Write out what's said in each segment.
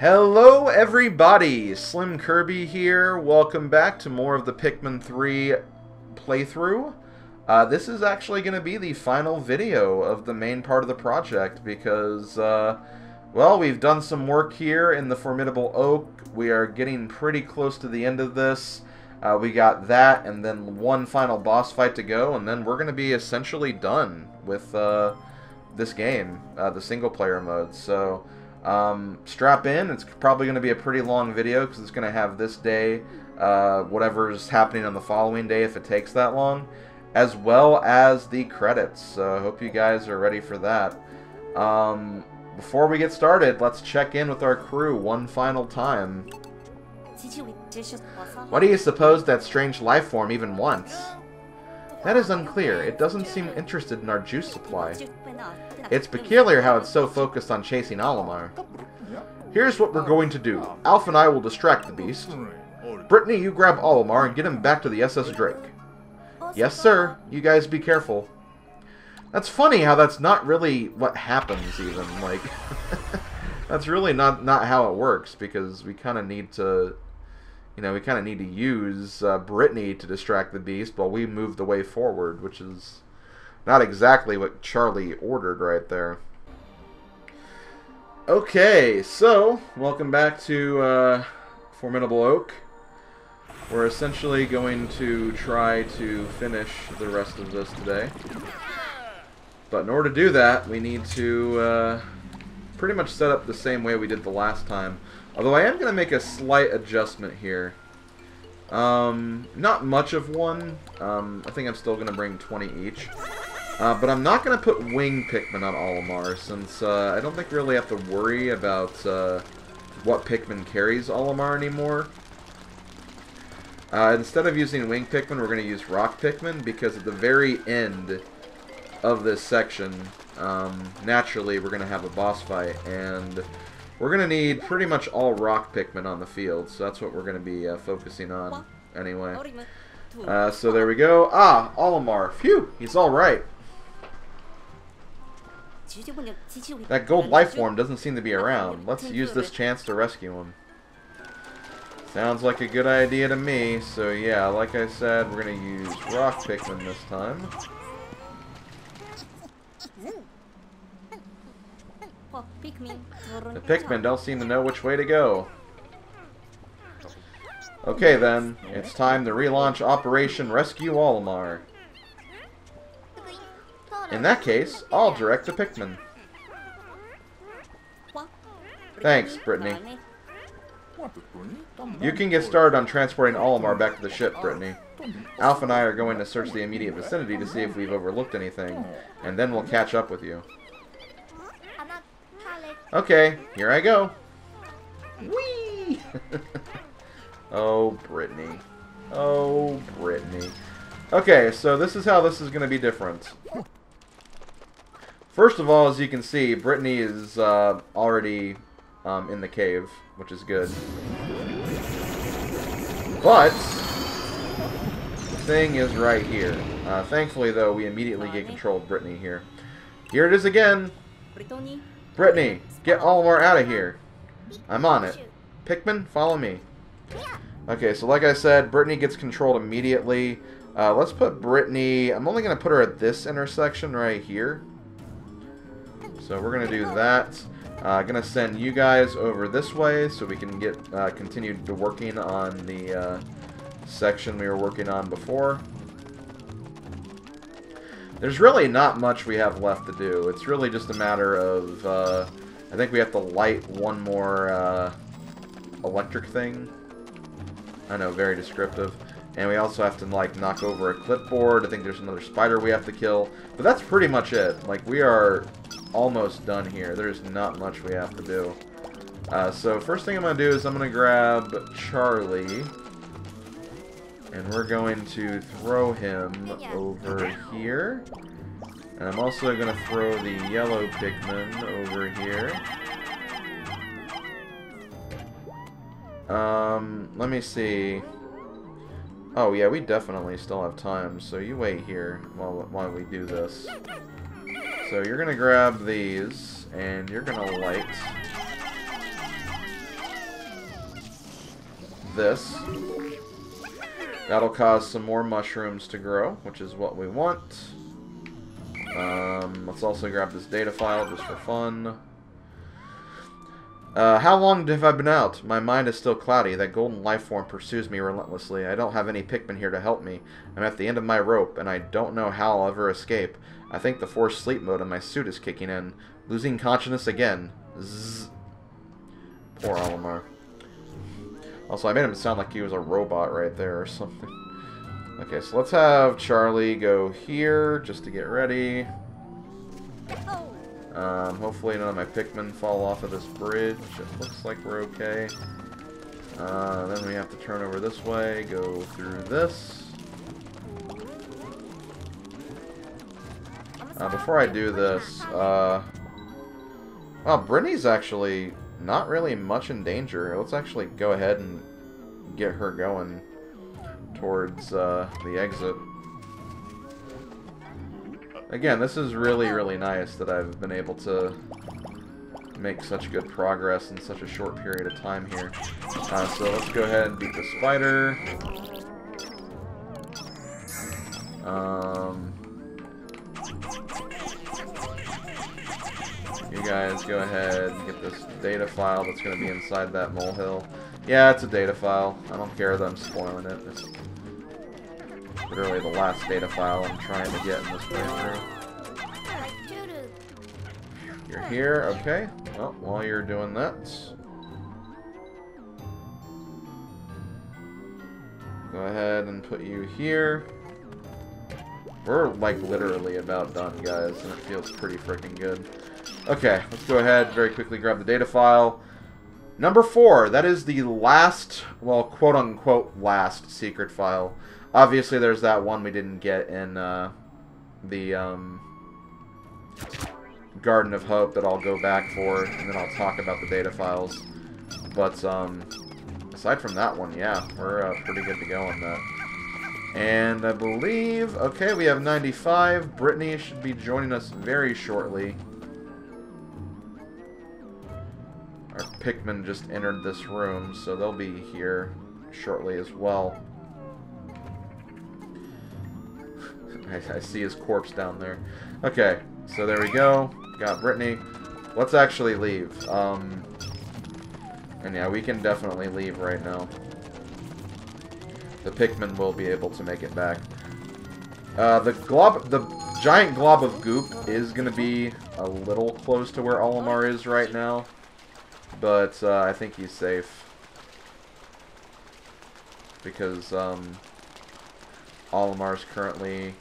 Hello everybody, Slim Kirby here. Welcome back to more of the Pikmin 3 playthrough. Uh, this is actually going to be the final video of the main part of the project because, uh, well, we've done some work here in the Formidable Oak. We are getting pretty close to the end of this. Uh, we got that and then one final boss fight to go, and then we're going to be essentially done with uh, this game, uh, the single player mode. So, um, strap in. It's probably going to be a pretty long video because it's going to have this day, uh, whatever's happening on the following day if it takes that long, as well as the credits. So I hope you guys are ready for that. Um, before we get started, let's check in with our crew one final time. What do you suppose that strange life form even wants? That is unclear. It doesn't seem interested in our juice supply. It's peculiar how it's so focused on chasing Olimar. Here's what we're going to do. Alph and I will distract the beast. Brittany, you grab Olimar and get him back to the SS Drake. Yes, sir. You guys be careful. That's funny how that's not really what happens, even. Like, that's really not, not how it works, because we kind of need to you know, we kind of need to use uh, Brittany to distract the beast while we move the way forward, which is not exactly what Charlie ordered right there. Okay, so, welcome back to uh, Formidable Oak. We're essentially going to try to finish the rest of this today. But in order to do that, we need to uh, pretty much set up the same way we did the last time. Although I am going to make a slight adjustment here. Um, not much of one. Um, I think I'm still going to bring 20 each. Uh, but I'm not going to put Wing Pikmin on Olimar, since uh, I don't think we really have to worry about uh, what Pikmin carries Olimar anymore. Uh, instead of using Wing Pikmin, we're going to use Rock Pikmin, because at the very end of this section, um, naturally we're going to have a boss fight, and we're going to need pretty much all rock Pikmin on the field, so that's what we're going to be uh, focusing on anyway. Uh, so there we go. Ah, Olimar. Phew, he's alright. That gold life form doesn't seem to be around. Let's use this chance to rescue him. Sounds like a good idea to me. So yeah, like I said, we're going to use rock Pikmin this time. The Pikmin don't seem to know which way to go. Okay then, it's time to relaunch Operation Rescue Olimar. In that case, I'll direct the Pikmin. Thanks, Brittany. You can get started on transporting Olimar back to the ship, Brittany. Alph and I are going to search the immediate vicinity to see if we've overlooked anything, and then we'll catch up with you. Okay, here I go. Whee! oh, Brittany. Oh, Brittany. Okay, so this is how this is going to be different. First of all, as you can see, Brittany is uh, already um, in the cave, which is good. But, the thing is right here. Uh, thankfully, though, we immediately get control of Brittany here. Here it is again. Brittany, get Olimar out of here. I'm on it. Pikmin, follow me. Okay, so like I said, Brittany gets controlled immediately. Uh, let's put Brittany... I'm only going to put her at this intersection right here. So we're going to do that. Uh, going to send you guys over this way so we can get uh, continued to working on the uh, section we were working on before. There's really not much we have left to do. It's really just a matter of, uh, I think we have to light one more uh, electric thing. I know, very descriptive. And we also have to, like, knock over a clipboard. I think there's another spider we have to kill. But that's pretty much it. Like, we are almost done here. There's not much we have to do. Uh, so, first thing I'm going to do is I'm going to grab Charlie. And we're going to throw him over here. And I'm also going to throw the yellow Pikmin over here. Um, let me see. Oh, yeah, we definitely still have time, so you wait here while, while we do this. So you're to grab these, and you're to light this. That'll cause some more mushrooms to grow, which is what we want. Um, let's also grab this data file just for fun. Uh, how long have I been out? My mind is still cloudy. That golden life form pursues me relentlessly. I don't have any Pikmin here to help me. I'm at the end of my rope, and I don't know how I'll ever escape. I think the forced sleep mode in my suit is kicking in. Losing consciousness again. Zzz. Poor Olimar. Also, I made him sound like he was a robot right there or something. Okay, so let's have Charlie go here just to get ready. Um, hopefully none of my Pikmin fall off of this bridge. It looks like we're okay. Uh, then we have to turn over this way, go through this. Uh, before I do this, uh... Oh, Brittany's actually not really much in danger. Let's actually go ahead and get her going towards uh, the exit. Again, this is really, really nice that I've been able to make such good progress in such a short period of time here. Uh, so let's go ahead and beat the spider. Um, you guys go ahead and get this data file that's going to be inside that molehill. Yeah, it's a data file. I don't care that I'm spoiling it. It's literally the last data file I'm trying to get in this playthrough. You're here, okay. Well, while you're doing that... Go ahead and put you here. We're, like, literally about done, guys, and it feels pretty freaking good. Okay, let's go ahead very quickly grab the data file. Number four, that is the last, well, quote-unquote last secret file. Obviously, there's that one we didn't get in uh, the um, Garden of Hope that I'll go back for, and then I'll talk about the data files. But um, aside from that one, yeah, we're uh, pretty good to go on that. And I believe, okay, we have 95. Brittany should be joining us very shortly. Pikmin just entered this room, so they'll be here shortly as well. I, I, see his corpse down there. Okay, so there we go. Got Brittany. Let's actually leave. Um, and yeah, we can definitely leave right now. The Pikmin will be able to make it back. Uh, the glob, the giant glob of goop is going to be a little close to where Olimar is right now. But uh, I think he's safe. Because um, Olimar's currently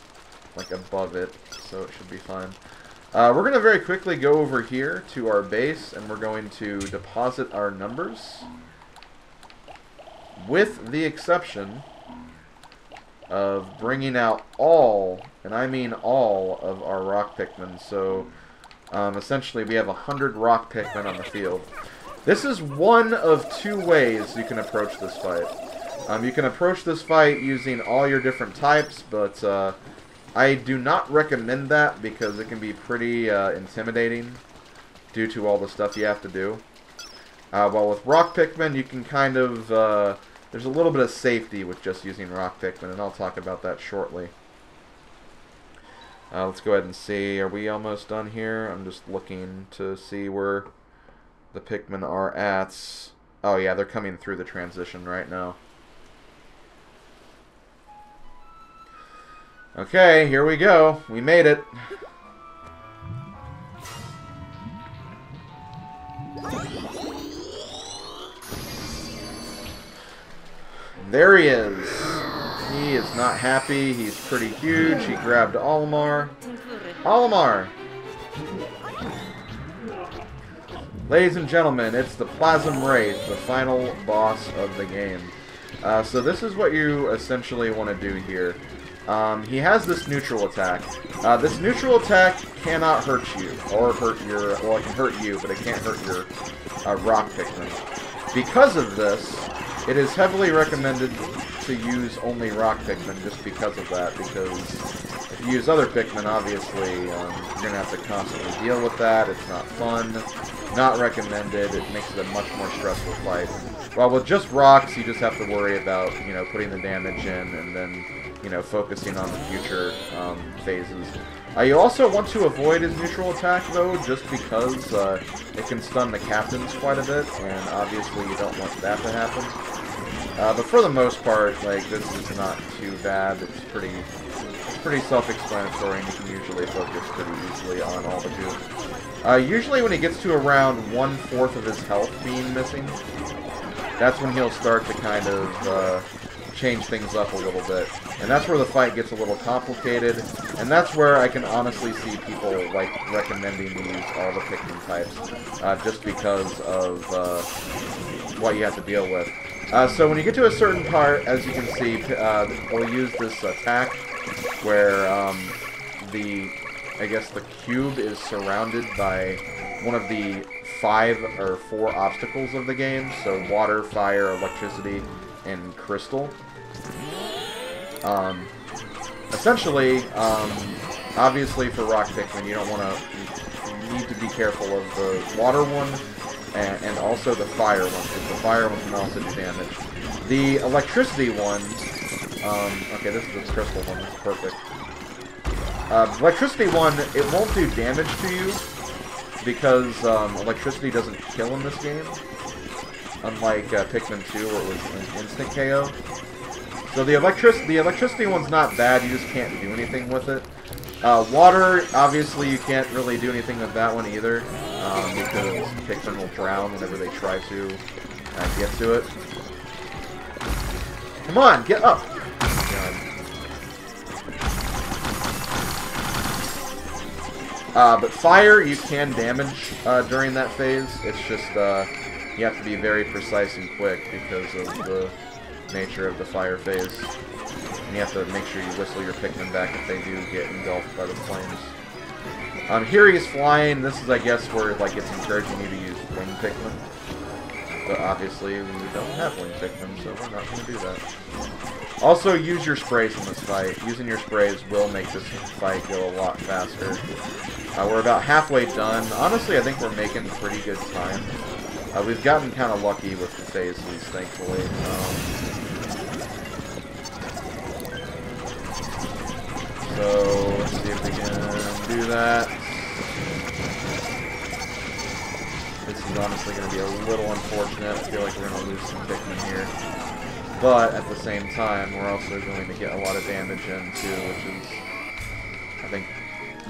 like above it, so it should be fine. Uh, we're going to very quickly go over here to our base, and we're going to deposit our numbers. With the exception of bringing out all, and I mean all, of our rock Pikmin. So, um, essentially, we have 100 rock Pikmin on the field. This is one of two ways you can approach this fight. Um, you can approach this fight using all your different types, but uh, I do not recommend that because it can be pretty uh, intimidating due to all the stuff you have to do. Uh, while with Rock Pikmin, you can kind of... Uh, there's a little bit of safety with just using Rock Pikmin, and I'll talk about that shortly. Uh, let's go ahead and see. Are we almost done here? I'm just looking to see where the Pikmin are at. Oh yeah, they're coming through the transition right now. Okay, here we go. We made it. There he is. He is not happy. He's pretty huge. He grabbed Olimar. Olimar! Ladies and gentlemen, it's the Plasm Wraith, the final boss of the game. Uh, so this is what you essentially want to do here. Um, he has this neutral attack. Uh, this neutral attack cannot hurt you, or hurt your, well it can hurt you, but it can't hurt your uh, rock Pikmin. Because of this, it is heavily recommended to use only rock Pikmin just because of that, because you use other Pikmin, obviously, um, you're going to have to constantly deal with that. It's not fun. Not recommended. It makes it a much more stressful fight. While with just rocks, you just have to worry about, you know, putting the damage in and then, you know, focusing on the future um, phases. Uh, you also want to avoid his neutral attack, though, just because uh, it can stun the captains quite a bit, and obviously you don't want that to happen. Uh, but for the most part, like, this is not too bad. It's pretty pretty self-explanatory, and you can usually focus pretty easily on all the goo. Uh, usually when he gets to around one-fourth of his health being missing, that's when he'll start to kind of uh, change things up a little bit. And that's where the fight gets a little complicated, and that's where I can honestly see people, like, recommending to use all the Pikmin types, uh, just because of uh, what you have to deal with. Uh, so when you get to a certain part, as you can see, uh, we'll use this attack where um, the, I guess the cube is surrounded by one of the five or four obstacles of the game. So water, fire, electricity, and crystal. Um, essentially, um, obviously for Rock Pikmin, you don't want to, you need to be careful of the water one and, and also the fire one, because the fire one can also do damage. The electricity one, um, okay, this is the crystal one, that's perfect. Uh, electricity one, it won't do damage to you, because um, electricity doesn't kill in this game, unlike uh, Pikmin 2 where it was an instant KO. So the electric the electricity one's not bad, you just can't do anything with it. Uh, water, obviously you can't really do anything with that one either, um, because Pikmin will drown whenever they try to uh, get to it. Come on, get up! Uh, but fire, you can damage uh, during that phase. It's just, uh, you have to be very precise and quick because of the nature of the fire phase. And you have to make sure you whistle your Pikmin back if they do get engulfed by the flames. Um, here he's flying. This is, I guess, where like it's encouraging you to use wing Pikmin. But obviously, we don't have wing Pikmin, so we're not going to do that. Also, use your sprays in this fight. Using your sprays will make this fight go a lot faster. Uh, we're about halfway done. Honestly, I think we're making pretty good time. Uh, we've gotten kind of lucky with the phases, thankfully. Um, So, let's see if we can do that. This is honestly going to be a little unfortunate. I feel like we're going to lose some Pikmin here. But, at the same time, we're also going to get a lot of damage in, too, which is, I think,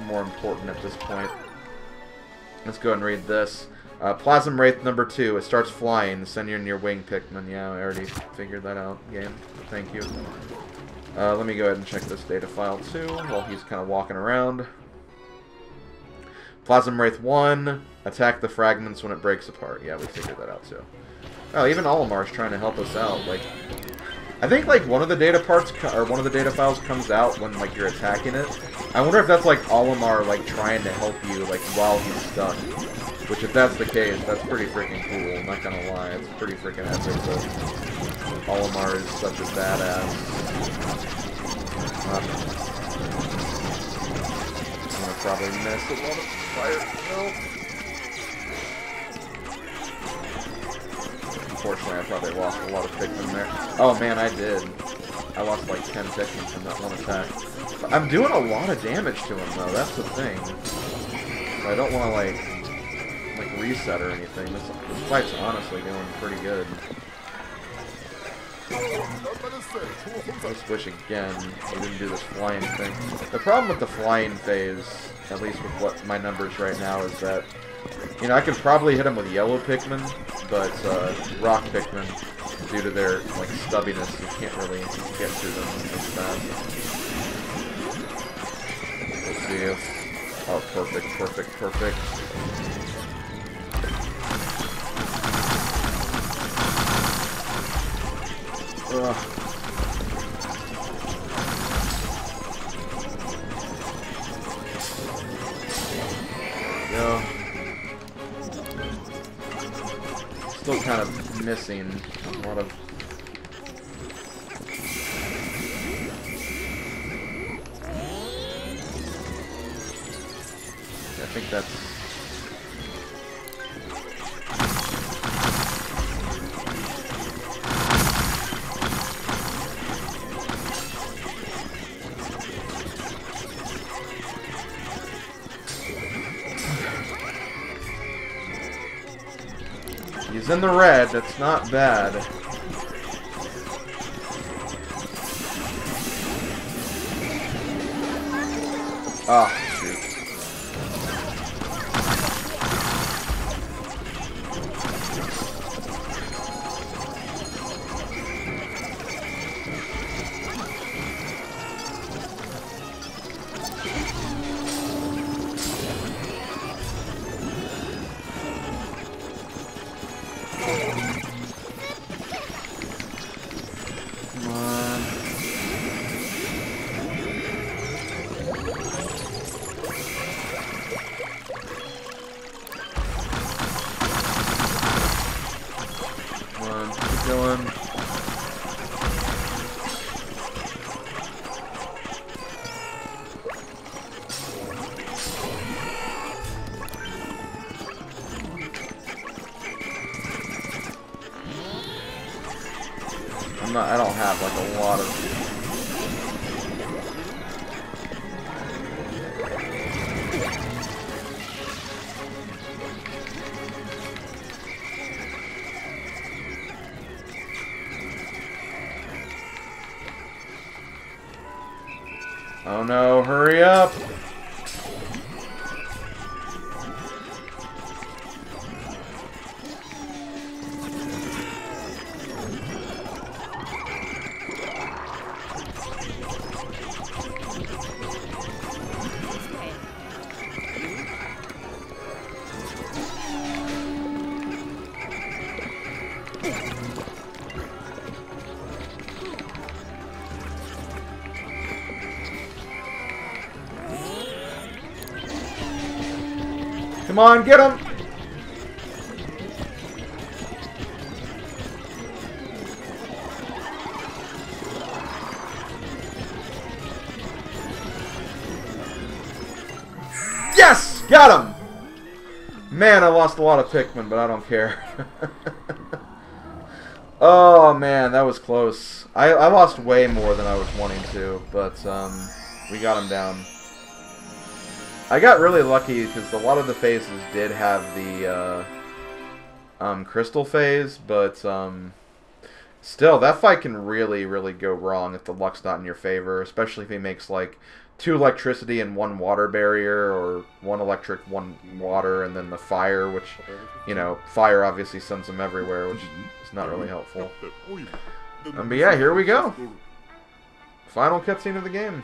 more important at this point. Let's go and read this. Uh, Plasm Wraith number two. It starts flying. Send you in your wing Pikmin. Yeah, I already figured that out, game. Thank you. Uh, let me go ahead and check this data file too while he's kind of walking around. Plasm Wraith 1, attack the fragments when it breaks apart. Yeah, we figured that out too. Oh, even Olimar's trying to help us out. Like, I think like one of the data parts or one of the data files comes out when like you're attacking it. I wonder if that's like Olimar like trying to help you like while he's stuck. Which if that's the case, that's pretty freaking cool. I'm not gonna lie, it's pretty freaking epic that Olimar is such a badass. I'm gonna probably miss a lot of fire. Unfortunately, I probably lost a lot of Pikmin there. Oh man, I did. I lost like 10 Pikmin from that one attack. But I'm doing a lot of damage to him though, that's the thing. I don't want to like, like reset or anything. This, this fight's honestly going pretty good. Let's wish again. We didn't do this flying thing. The problem with the flying phase, at least with what my numbers right now, is that, you know, I could probably hit them with yellow Pikmin, but uh, rock Pikmin, due to their, like, stubbiness, you can't really get to them as fast. Let's see. Oh, perfect, perfect, perfect. Ugh. still kind of missing a lot of I think that's in the red, that's not bad. Ah, Like a lot of Come on, get him! Yes! Got him! Man, I lost a lot of Pikmin, but I don't care. oh, man, that was close. I, I lost way more than I was wanting to, but um, we got him down. I got really lucky because a lot of the phases did have the uh, um, crystal phase, but um, still, that fight can really, really go wrong if the luck's not in your favor, especially if he makes like two electricity and one water barrier, or one electric, one water, and then the fire, which, you know, fire obviously sends him everywhere, which is not really helpful. Um, but yeah, here we go. Final cutscene of the game.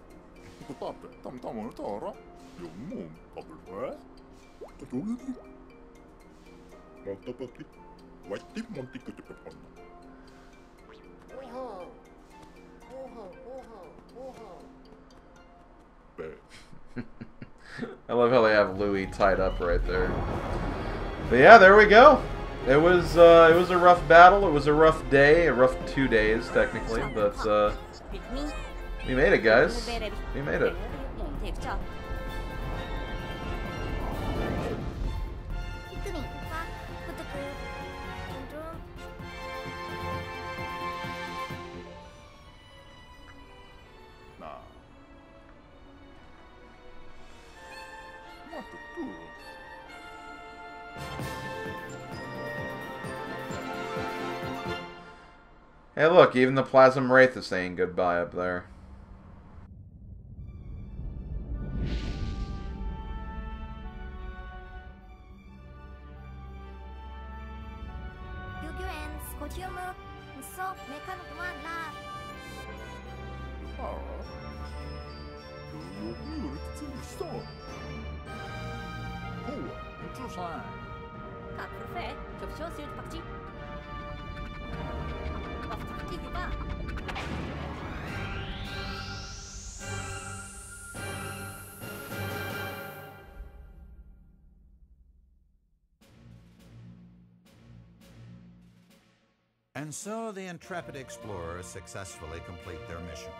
I love how they have Louie tied up right there. But yeah, there we go. It was uh, it was a rough battle. It was a rough day, a rough two days technically, but uh, we made it, guys. We made it. Hey look, even the Plasm Wraith is saying goodbye up there. And so the intrepid explorers successfully complete their mission.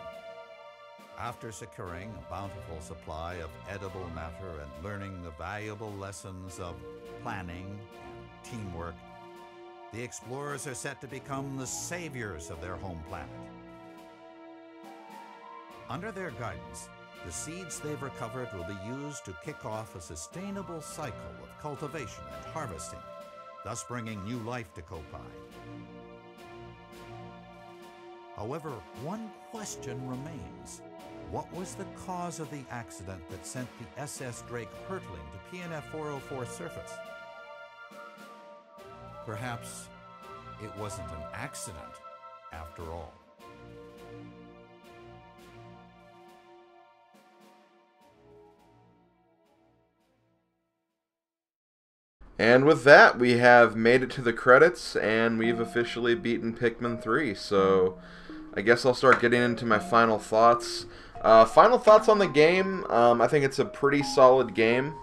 After securing a bountiful supply of edible matter and learning the valuable lessons of planning and teamwork, the explorers are set to become the saviors of their home planet. Under their guidance, the seeds they've recovered will be used to kick off a sustainable cycle of cultivation and harvesting, thus bringing new life to Koppai. However, one question remains. What was the cause of the accident that sent the SS Drake hurtling to PNF 404 surface? Perhaps it wasn't an accident after all. And with that, we have made it to the credits, and we've officially beaten Pikmin 3. So, I guess I'll start getting into my final thoughts. Uh, final thoughts on the game. Um, I think it's a pretty solid game.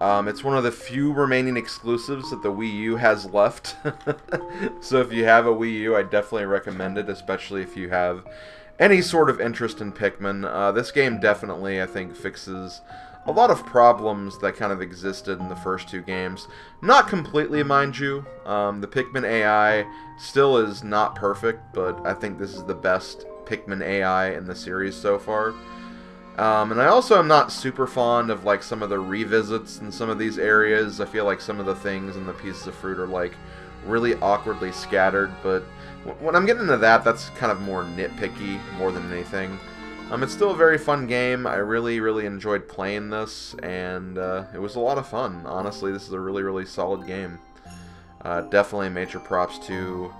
Um, it's one of the few remaining exclusives that the Wii U has left. so if you have a Wii U, I definitely recommend it, especially if you have any sort of interest in Pikmin. Uh, this game definitely, I think, fixes a lot of problems that kind of existed in the first two games. Not completely, mind you. Um, the Pikmin AI still is not perfect, but I think this is the best Pikmin AI in the series so far. Um, and I also am not super fond of like some of the revisits in some of these areas. I feel like some of the things and the pieces of fruit are like really awkwardly scattered, but when I'm getting into that, that's kind of more nitpicky more than anything. Um, it's still a very fun game. I really, really enjoyed playing this, and uh, it was a lot of fun. Honestly, this is a really, really solid game. Uh, definitely major props to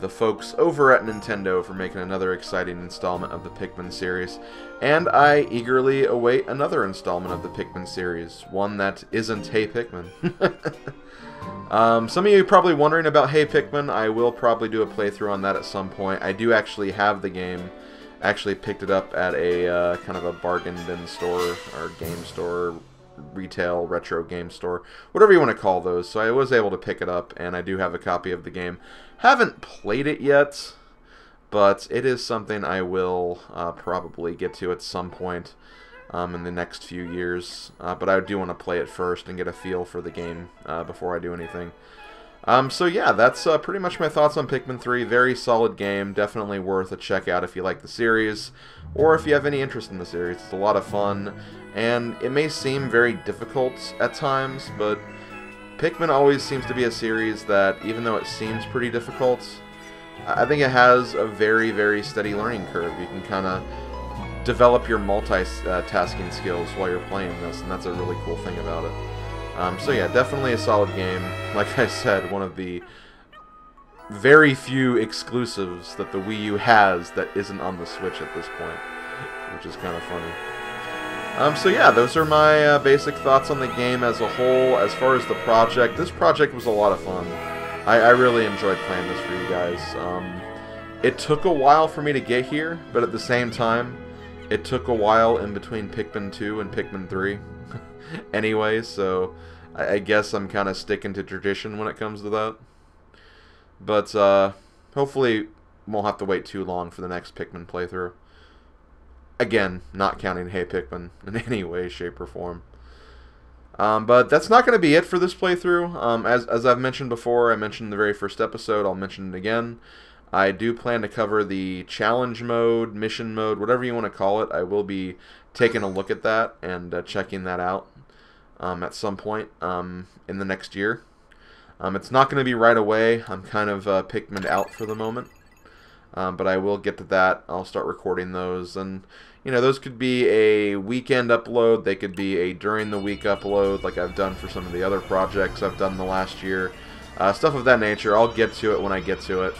the folks over at Nintendo for making another exciting installment of the Pikmin series. And I eagerly await another installment of the Pikmin series, one that isn't Hey Pikmin. um, some of you probably wondering about Hey Pikmin. I will probably do a playthrough on that at some point. I do actually have the game. Actually picked it up at a uh, kind of a bargain bin store or game store retail retro game store, whatever you want to call those. So I was able to pick it up, and I do have a copy of the game. Haven't played it yet, but it is something I will uh, probably get to at some point um, in the next few years. Uh, but I do want to play it first and get a feel for the game uh, before I do anything. Um, so yeah, that's uh, pretty much my thoughts on Pikmin 3. Very solid game, definitely worth a check out if you like the series, or if you have any interest in the series. It's a lot of fun, and it may seem very difficult at times, but Pikmin always seems to be a series that, even though it seems pretty difficult, I think it has a very, very steady learning curve. You can kind of develop your multitasking skills while you're playing this, and that's a really cool thing about it. Um, so yeah, definitely a solid game. Like I said, one of the very few exclusives that the Wii U has that isn't on the Switch at this point, which is kind of funny. Um, so yeah, those are my uh, basic thoughts on the game as a whole. As far as the project, this project was a lot of fun. I, I really enjoyed playing this for you guys. Um, it took a while for me to get here, but at the same time, it took a while in between Pikmin 2 and Pikmin 3. anyway, so I, I guess I'm kind of sticking to tradition when it comes to that. But uh, hopefully, won't have to wait too long for the next Pikmin playthrough. Again, not counting Hey Pikmin in any way, shape, or form. Um, but that's not going to be it for this playthrough. Um, as, as I've mentioned before, I mentioned in the very first episode, I'll mention it again. I do plan to cover the challenge mode, mission mode, whatever you want to call it. I will be taking a look at that and uh, checking that out um, at some point um, in the next year. Um, it's not going to be right away. I'm kind of uh, Pikmin out for the moment. Um, but I will get to that. I'll start recording those. And, you know, those could be a weekend upload. They could be a during the week upload like I've done for some of the other projects I've done the last year. Uh, stuff of that nature. I'll get to it when I get to it.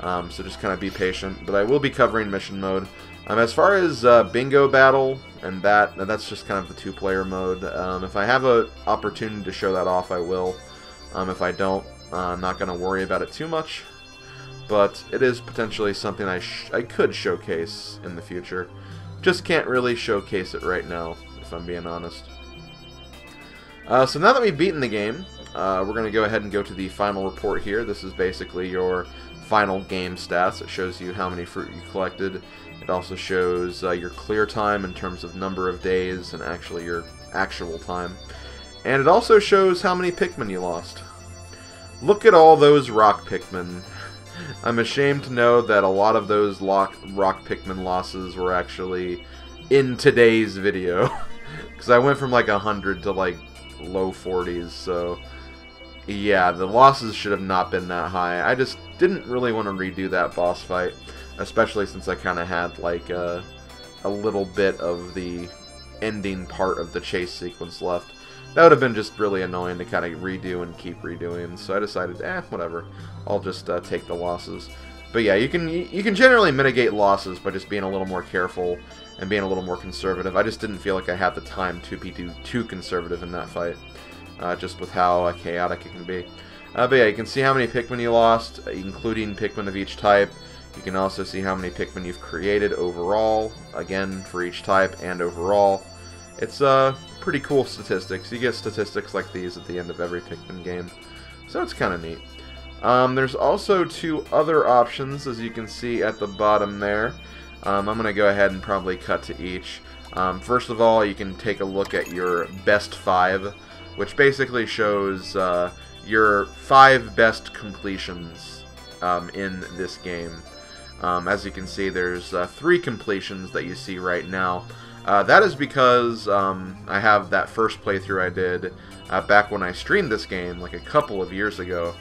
Um, so just kind of be patient. But I will be covering mission mode. Um, as far as uh, Bingo Battle and that, that's just kind of the two-player mode. Um, if I have an opportunity to show that off, I will. Um, if I don't, uh, I'm not going to worry about it too much. But it is potentially something I, I could showcase in the future. Just can't really showcase it right now, if I'm being honest. Uh, so now that we've beaten the game, uh, we're going to go ahead and go to the final report here. This is basically your final game stats. It shows you how many fruit you collected. It also shows uh, your clear time in terms of number of days and actually your actual time. And it also shows how many Pikmin you lost. Look at all those rock Pikmin. I'm ashamed to know that a lot of those rock Pikmin losses were actually in today's video. Because I went from like 100 to like low 40s, so... Yeah, the losses should have not been that high. I just didn't really want to redo that boss fight, especially since I kind of had like a, a little bit of the ending part of the chase sequence left. That would have been just really annoying to kind of redo and keep redoing, so I decided, eh, whatever. I'll just uh, take the losses. But yeah, you can you can generally mitigate losses by just being a little more careful and being a little more conservative. I just didn't feel like I had the time to be too, too conservative in that fight uh, just with how uh, chaotic it can be. Uh, but yeah, you can see how many Pikmin you lost, including Pikmin of each type. You can also see how many Pikmin you've created overall, again, for each type and overall. It's uh, pretty cool statistics. You get statistics like these at the end of every Pikmin game, so it's kind of neat. Um, there's also two other options, as you can see at the bottom there. Um, I'm going to go ahead and probably cut to each. Um, first of all, you can take a look at your best five which basically shows uh, your five best completions um, in this game. Um, as you can see, there's uh, three completions that you see right now. Uh, that is because um, I have that first playthrough I did uh, back when I streamed this game, like a couple of years ago.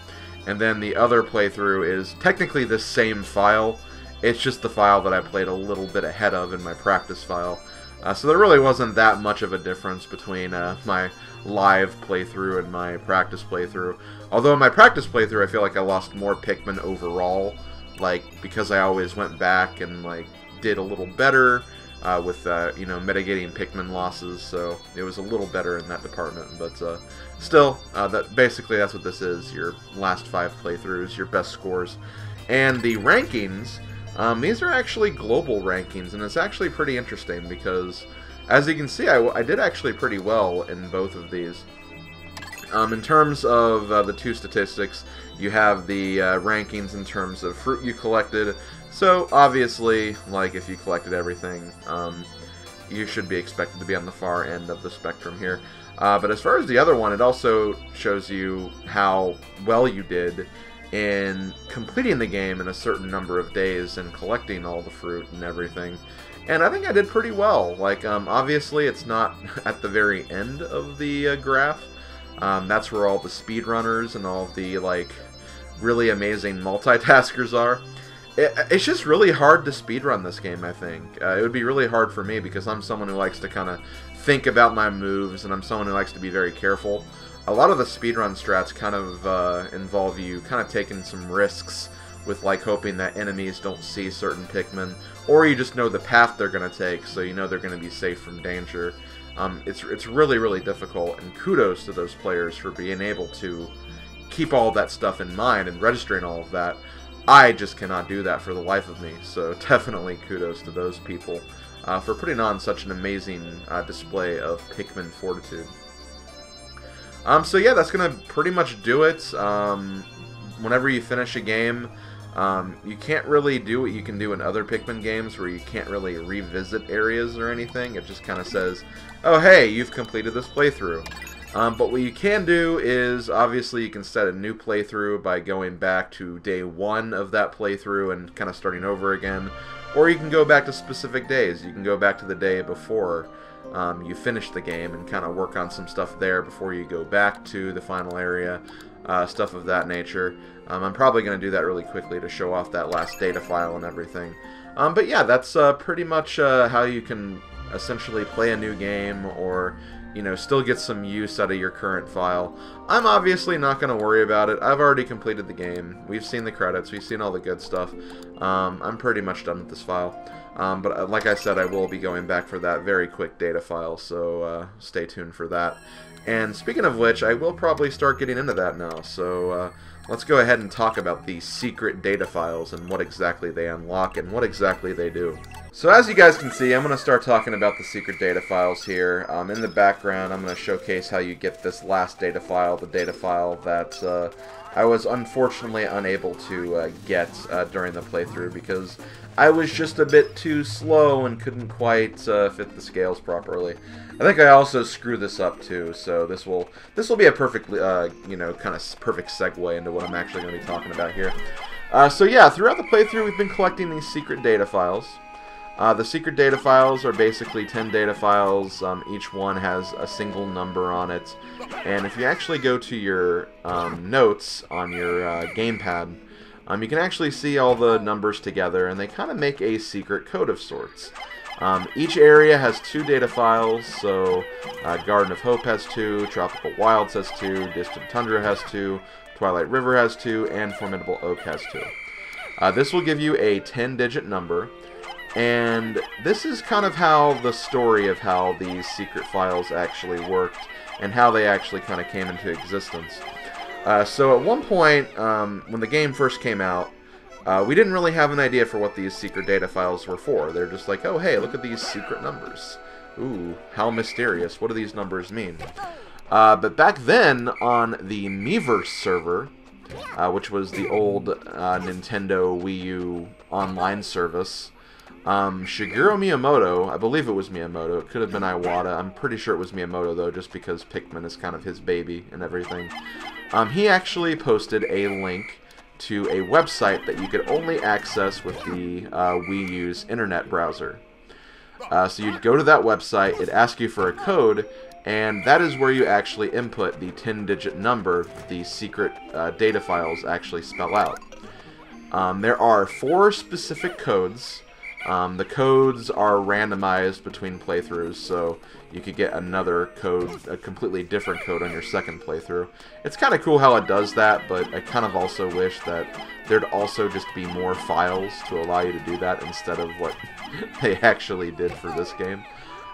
And then the other playthrough is technically the same file. It's just the file that I played a little bit ahead of in my practice file. Uh, so there really wasn't that much of a difference between uh, my live playthrough and my practice playthrough. Although in my practice playthrough, I feel like I lost more Pikmin overall, like because I always went back and like did a little better uh, with uh, you know mitigating Pikmin losses, so it was a little better in that department. But uh, still, uh, that basically that's what this is: your last five playthroughs, your best scores, and the rankings. Um, these are actually global rankings, and it's actually pretty interesting because as you can see, I, I did actually pretty well in both of these. Um, in terms of uh, the two statistics, you have the uh, rankings in terms of fruit you collected. So obviously, like if you collected everything, um, you should be expected to be on the far end of the spectrum here. Uh, but as far as the other one, it also shows you how well you did in completing the game in a certain number of days and collecting all the fruit and everything. And I think I did pretty well. Like, um, obviously, it's not at the very end of the uh, graph. Um, that's where all the speedrunners and all the, like, really amazing multitaskers are. It, it's just really hard to speedrun this game, I think. Uh, it would be really hard for me because I'm someone who likes to kind of think about my moves and I'm someone who likes to be very careful. A lot of the speedrun strats kind of uh, involve you kind of taking some risks with like hoping that enemies don't see certain Pikmin, or you just know the path they're going to take, so you know they're going to be safe from danger. Um, it's it's really really difficult, and kudos to those players for being able to keep all that stuff in mind and registering all of that. I just cannot do that for the life of me, so definitely kudos to those people uh, for putting on such an amazing uh, display of Pikmin fortitude. Um, so yeah, that's gonna pretty much do it. Um, whenever you finish a game, um, you can't really do what you can do in other Pikmin games where you can't really revisit areas or anything. It just kind of says, oh hey, you've completed this playthrough. Um, but what you can do is, obviously, you can set a new playthrough by going back to day one of that playthrough and kind of starting over again. Or you can go back to specific days. You can go back to the day before um, you finish the game and kind of work on some stuff there before you go back to the final area uh, stuff of that nature. Um, I'm probably going to do that really quickly to show off that last data file and everything. Um, but yeah, that's uh, pretty much uh, how you can essentially play a new game or you know, still get some use out of your current file. I'm obviously not going to worry about it. I've already completed the game. We've seen the credits. We've seen all the good stuff. Um, I'm pretty much done with this file. Um, but uh, like I said, I will be going back for that very quick data file, so uh, stay tuned for that. And speaking of which, I will probably start getting into that now, so uh, let's go ahead and talk about the secret data files and what exactly they unlock and what exactly they do. So as you guys can see, I'm going to start talking about the secret data files here. Um, in the background, I'm going to showcase how you get this last data file, the data file that uh, I was unfortunately unable to uh, get uh, during the playthrough because I was just a bit too slow and couldn't quite uh, fit the scales properly. I think I also screwed this up too, so this will this will be a perfect, uh, you know, kind of perfect segue into what I'm actually going to be talking about here. Uh, so yeah, throughout the playthrough, we've been collecting these secret data files. Uh, the secret data files are basically 10 data files. Um, each one has a single number on it. And if you actually go to your um, notes on your uh, gamepad, um, you can actually see all the numbers together, and they kind of make a secret code of sorts. Um, each area has two data files, so uh, Garden of Hope has two, Tropical Wilds has two, Distant Tundra has two, Twilight River has two, and Formidable Oak has two. Uh, this will give you a 10-digit number, and this is kind of how the story of how these secret files actually worked, and how they actually kind of came into existence. Uh, so at one point, um, when the game first came out, uh, we didn't really have an idea for what these secret data files were for. They're just like, oh hey, look at these secret numbers. Ooh, how mysterious. What do these numbers mean? Uh, but back then, on the Miiverse server, uh, which was the old uh, Nintendo Wii U online service, um, Shigeru Miyamoto, I believe it was Miyamoto, it could have been Iwata, I'm pretty sure it was Miyamoto though, just because Pikmin is kind of his baby and everything. Um, he actually posted a link to a website that you could only access with the uh, Wii U's internet browser. Uh, so you'd go to that website, it'd ask you for a code, and that is where you actually input the 10-digit number the secret uh, data files actually spell out. Um, there are four specific codes um, the codes are randomized between playthroughs, so you could get another code, a completely different code on your second playthrough. It's kind of cool how it does that, but I kind of also wish that there'd also just be more files to allow you to do that instead of what they actually did for this game.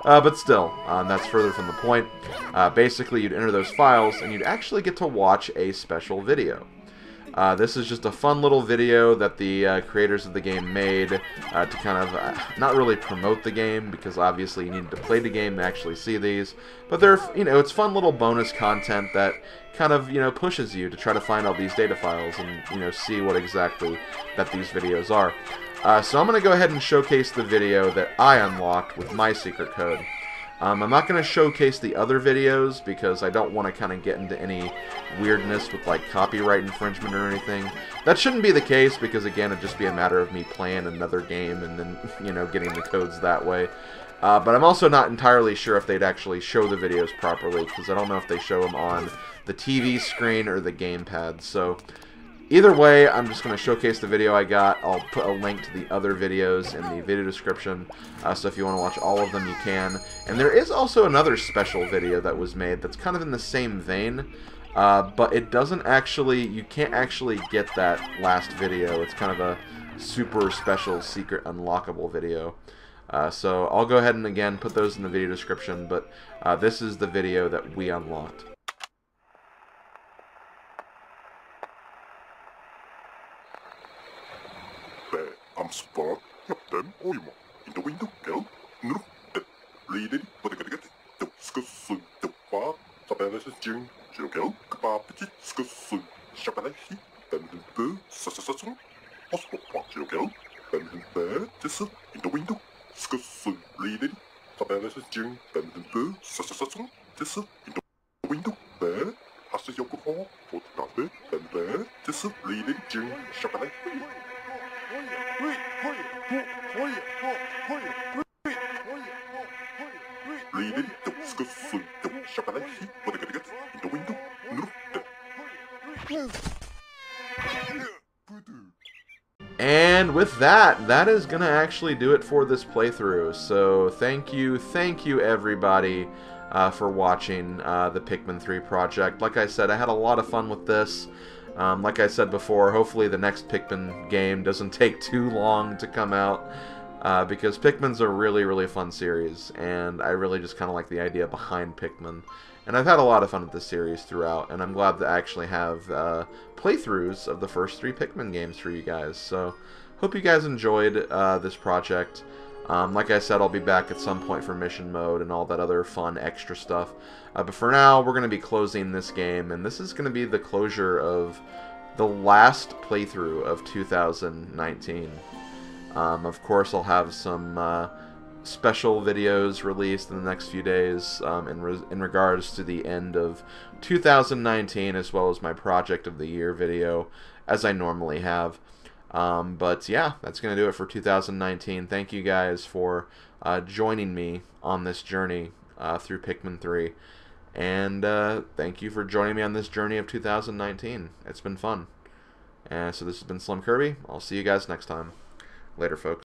Uh, but still, um, that's further from the point. Uh, basically, you'd enter those files, and you'd actually get to watch a special video. Uh, this is just a fun little video that the uh, creators of the game made uh, to kind of uh, not really promote the game because obviously you need to play the game to actually see these, but they're you know it's fun little bonus content that kind of you know pushes you to try to find all these data files and you know see what exactly that these videos are. Uh, so I'm going to go ahead and showcase the video that I unlocked with my secret code. Um, I'm not going to showcase the other videos because I don't want to kind of get into any weirdness with like copyright infringement or anything. That shouldn't be the case because again it'd just be a matter of me playing another game and then, you know, getting the codes that way. Uh, but I'm also not entirely sure if they'd actually show the videos properly because I don't know if they show them on the TV screen or the gamepad. So Either way, I'm just going to showcase the video I got. I'll put a link to the other videos in the video description, uh, so if you want to watch all of them, you can. And there is also another special video that was made that's kind of in the same vein, uh, but it doesn't actually, you can't actually get that last video. It's kind of a super special secret unlockable video. Uh, so I'll go ahead and again put those in the video description, but uh, this is the video that we unlocked. Spot them or you. in the window go no the leading but the get the skus the bar so that is jing jo go ba petit skus chocolat hi then the so so so so possible what jo go then the this in the window skus leading so that is jing then the so so so so this in the window there has to yoko for for the then there this leading jing chocolat And with that, that is going to actually do it for this playthrough. So thank you, thank you everybody uh, for watching uh, the Pikmin 3 project. Like I said, I had a lot of fun with this. Um, like I said before, hopefully the next Pikmin game doesn't take too long to come out. uh, because Pikmin's a really, really fun series, and I really just kind of like the idea behind Pikmin. And I've had a lot of fun with this series throughout, and I'm glad to actually have uh, playthroughs of the first three Pikmin games for you guys. So, hope you guys enjoyed uh, this project. Um, like I said, I'll be back at some point for mission mode and all that other fun extra stuff. Uh, but for now, we're going to be closing this game, and this is going to be the closure of the last playthrough of 2019. Um, of course, I'll have some uh, special videos released in the next few days um, in, re in regards to the end of 2019, as well as my Project of the Year video, as I normally have. Um, but yeah, that's going to do it for 2019. Thank you guys for uh, joining me on this journey uh, through Pikmin 3. And uh, thank you for joining me on this journey of 2019. It's been fun. And so this has been Slim Kirby. I'll see you guys next time. Later, folks.